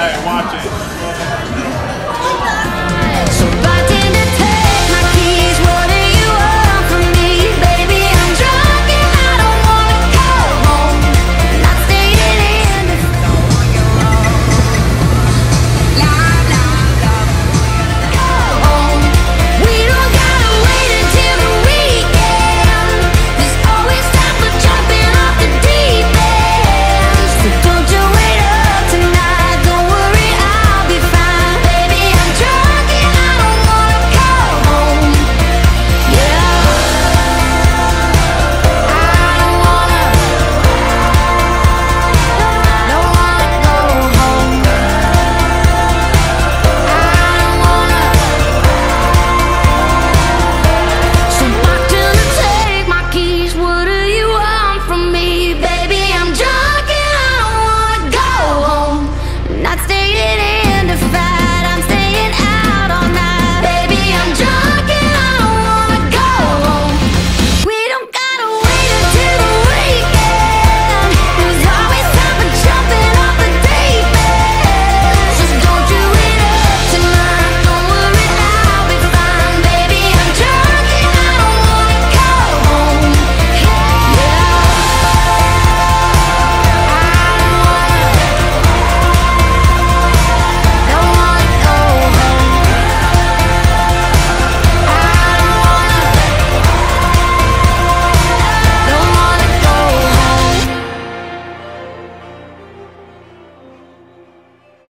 Hey, watch it.